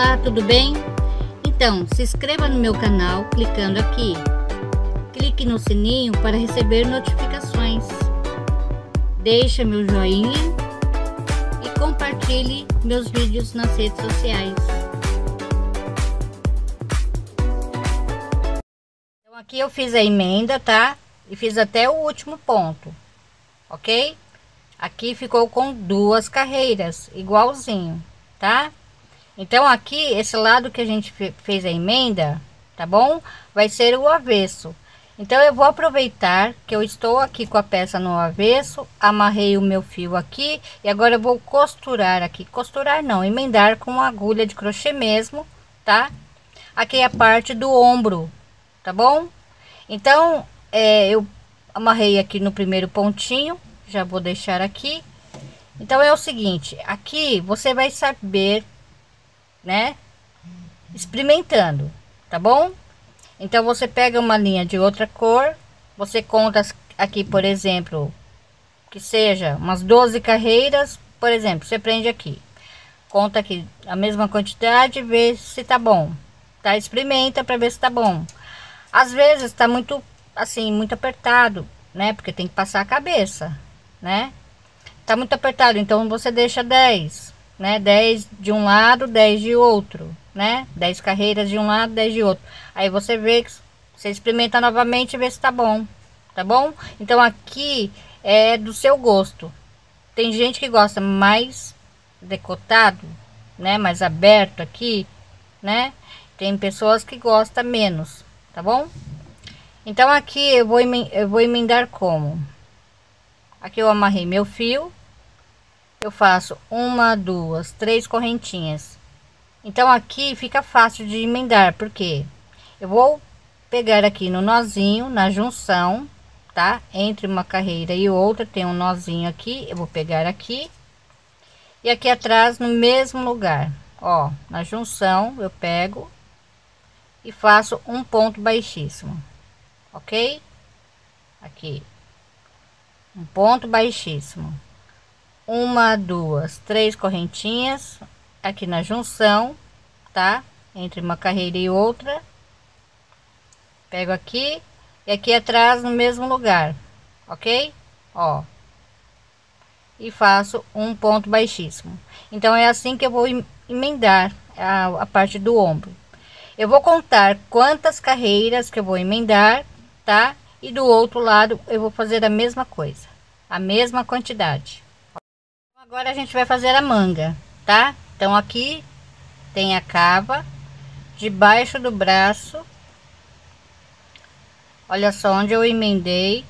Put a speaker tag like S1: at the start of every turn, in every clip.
S1: Olá, tudo bem? Então, se inscreva no meu canal clicando aqui. Clique no sininho para receber notificações. Deixe meu joinha e compartilhe meus vídeos nas redes sociais. Então, aqui eu fiz a emenda, tá? E fiz até o último ponto, ok? Aqui ficou com duas carreiras, igualzinho, tá? Então, aqui, esse lado que a gente fez a emenda, tá bom? Vai ser o avesso. Então, eu vou aproveitar que eu estou aqui com a peça no avesso, amarrei o meu fio aqui e agora eu vou costurar aqui. Costurar não, emendar com agulha de crochê mesmo, tá? Aqui é a parte do ombro, tá bom? Então, é, eu amarrei aqui no primeiro pontinho, já vou deixar aqui. Então, é o seguinte, aqui você vai saber né? Experimentando, tá bom? Então você pega uma linha de outra cor, você conta aqui, por exemplo, que seja umas 12 carreiras, por exemplo, você prende aqui. Conta aqui a mesma quantidade, vê se tá bom. Tá? Experimenta para ver se tá bom. Às vezes tá muito assim, muito apertado, né? Porque tem que passar a cabeça, né? Tá muito apertado, então você deixa 10 né? 10 de um lado, 10 de outro, né? 10 carreiras de um lado, 10 de outro. Aí você vê você experimenta novamente e vê se tá bom, tá bom? Então aqui é do seu gosto. Tem gente que gosta mais decotado, né? Mais aberto aqui, né? Tem pessoas que gostam menos, tá bom? Então aqui eu vou, eu vou emendar como? Aqui eu amarrei meu fio, eu faço uma, duas, três correntinhas. Então aqui fica fácil de emendar, porque eu vou pegar aqui no nozinho, na junção, tá? Entre uma carreira e outra tem um nozinho aqui, eu vou pegar aqui. E aqui atrás no mesmo lugar, ó, na junção eu pego e faço um ponto baixíssimo, ok? Aqui, um ponto baixíssimo uma, duas, três correntinhas aqui na junção, tá? Entre uma carreira e outra. Pego aqui e aqui atrás no mesmo lugar, ok? Ó. E faço um ponto baixíssimo. Então é assim que eu vou emendar a, a parte do ombro. Eu vou contar quantas carreiras que eu vou emendar, tá? E do outro lado eu vou fazer a mesma coisa, a mesma quantidade. Agora a gente vai fazer a manga, tá? Então aqui tem a cava, debaixo do braço. Olha só onde eu emendei.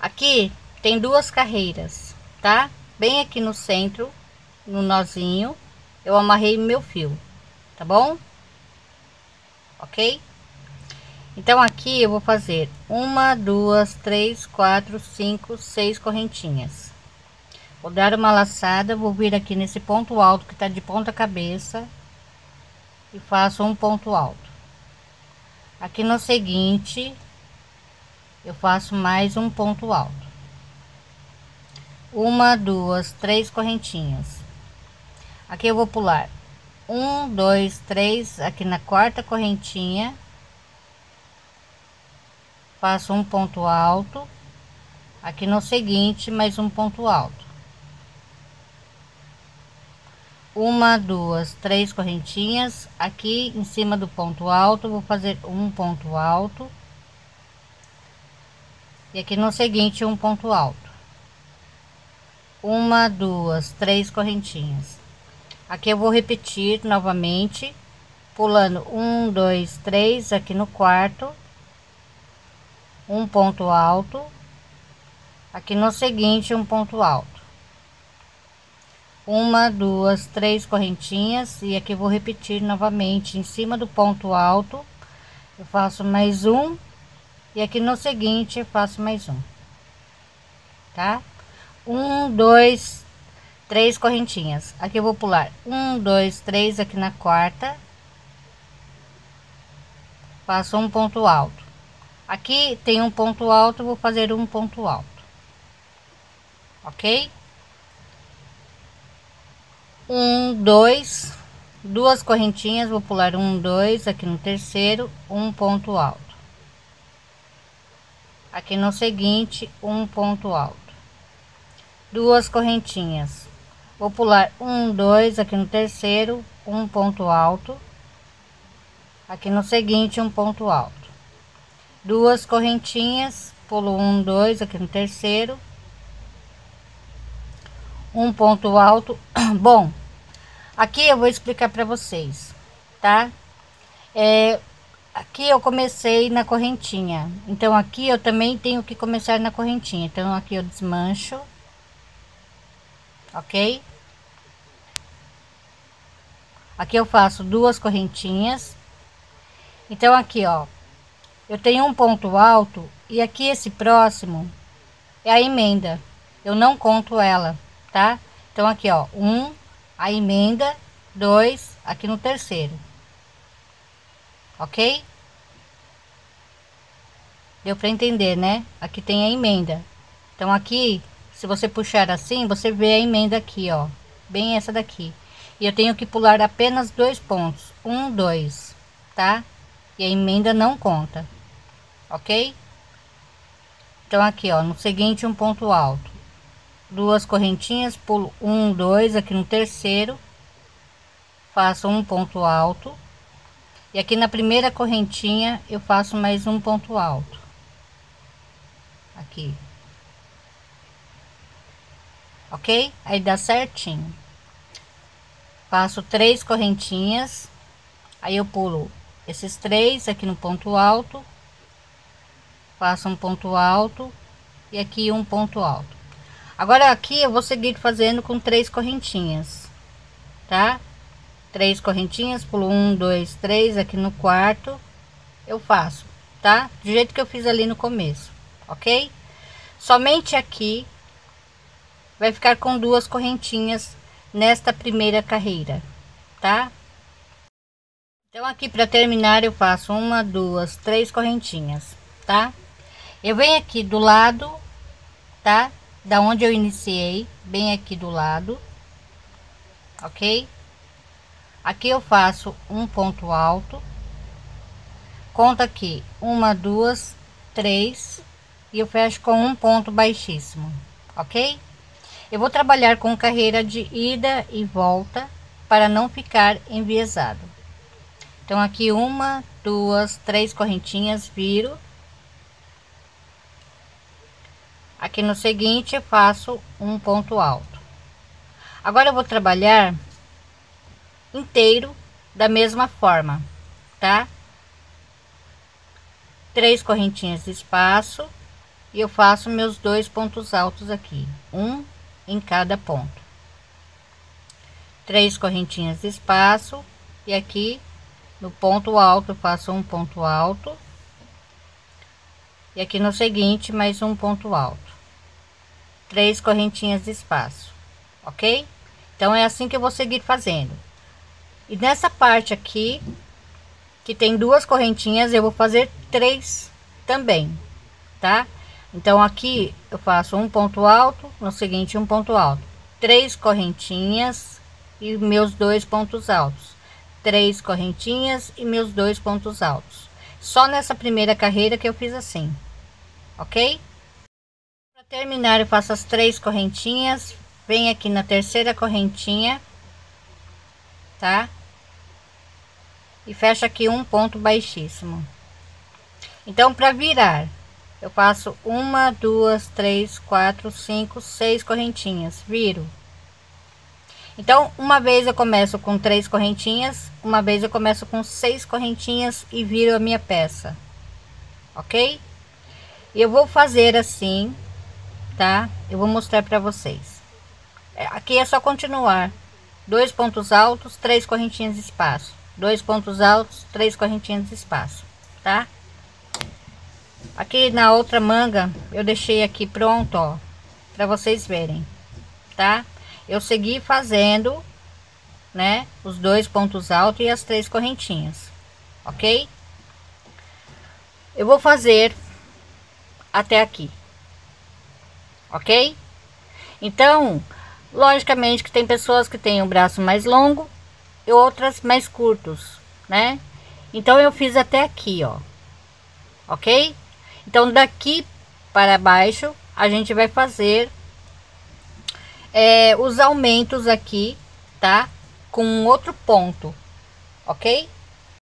S1: Aqui tem duas carreiras, tá? Bem aqui no centro, no nozinho, eu amarrei meu fio, tá bom? Ok? Então aqui eu vou fazer uma, duas, três, quatro, cinco, seis correntinhas. Vou dar uma laçada, vou vir aqui nesse ponto alto que tá de ponta cabeça e faço um ponto alto. Aqui no seguinte, eu faço mais um ponto alto. Uma, duas, três correntinhas. Aqui eu vou pular um, dois, três, aqui na quarta correntinha faço um ponto alto aqui no seguinte mais um ponto alto. Uma duas três correntinhas aqui em cima do ponto alto vou fazer um ponto alto. E aqui no seguinte um ponto alto. Uma duas três correntinhas. Aqui eu vou repetir novamente pulando um dois três aqui no quarto um ponto alto aqui no seguinte um ponto alto. Uma duas três correntinhas e aqui vou repetir novamente em cima do ponto alto eu faço mais um e aqui no seguinte faço mais um tá? Um dois três correntinhas. Aqui eu vou pular. Um dois três aqui na quarta faço um ponto alto Aqui tem um ponto alto, vou fazer um ponto alto. Ok? um dois duas correntinhas vou pular um dois aqui no terceiro um ponto alto. Aqui no seguinte um ponto alto. Duas correntinhas. Vou pular um dois aqui no terceiro um ponto alto. Aqui no seguinte um ponto alto duas correntinhas pulo um dois aqui no terceiro. Um ponto alto. Bom aqui eu vou explicar para vocês tá? É, aqui eu comecei na correntinha. Então aqui eu também tenho que começar na correntinha. Então aqui eu desmancho ok? Aqui eu faço duas correntinhas. Então aqui ó eu tenho um ponto alto e aqui esse próximo é a emenda. Eu não conto ela tá? Então aqui ó um a emenda dois aqui no terceiro. Ok? Deu para entender né? Aqui tem a emenda. Então aqui se você puxar assim você vê a emenda aqui ó. Bem essa daqui. E eu tenho que pular apenas dois pontos. Um dois tá? E a emenda não conta ok? Então aqui, ó, no seguinte um ponto alto, duas correntinhas, pulo um, dois, aqui no terceiro, faço um ponto alto, e aqui na primeira correntinha eu faço mais um ponto alto, aqui, ok? Aí dá certinho. Faço três correntinhas, aí eu pulo esses três aqui no ponto alto, faço um ponto alto e aqui um ponto alto. Agora aqui eu vou seguir fazendo com três correntinhas tá? Três correntinhas pulo um dois três aqui no quarto eu faço tá? Do jeito que eu fiz ali no começo ok? Somente aqui vai ficar com duas correntinhas nesta primeira carreira tá? Então aqui para terminar eu faço uma duas três correntinhas tá eu venho aqui do lado, tá? Da onde eu iniciei, bem aqui do lado, ok? Aqui eu faço um ponto alto, conta aqui uma, duas, três e eu fecho com um ponto baixíssimo, ok? Eu vou trabalhar com carreira de ida e volta para não ficar enviesado. Então aqui uma, duas, três correntinhas, viro aqui no seguinte faço um ponto alto. Agora eu vou trabalhar inteiro da mesma forma tá? Três correntinhas de espaço e eu faço meus dois pontos altos aqui um em cada ponto. Três correntinhas de espaço e aqui no ponto alto eu faço um ponto alto. E aqui no seguinte mais um ponto alto três correntinhas de espaço, ok? Então é assim que eu vou seguir fazendo. E nessa parte aqui, que tem duas correntinhas, eu vou fazer três também, tá? Então aqui eu faço um ponto alto, no seguinte um ponto alto, três correntinhas e meus dois pontos altos, três correntinhas e meus dois pontos altos. Só nessa primeira carreira que eu fiz assim, ok? Terminar eu faço as três correntinhas vem aqui na terceira correntinha tá? E fecha aqui um ponto baixíssimo. Então para virar eu faço uma duas três quatro cinco seis correntinhas viro. Então uma vez eu começo com três correntinhas uma vez eu começo com seis correntinhas e viro a minha peça ok? Eu vou fazer assim tá? Eu vou mostrar para vocês. É, aqui é só continuar. Dois pontos altos, três correntinhas de espaço. Dois pontos altos, três correntinhas de espaço, tá? Aqui na outra manga, eu deixei aqui pronto, ó, para vocês verem, tá? Eu segui fazendo, né, os dois pontos altos e as três correntinhas, ok? Eu vou fazer até aqui ok? Então, Logicamente que tem pessoas que têm o braço mais longo e outras mais curtos, né? Então eu fiz até aqui, ó. Ok? Então daqui para baixo a gente vai fazer é, os aumentos aqui, tá? Com outro ponto, ok?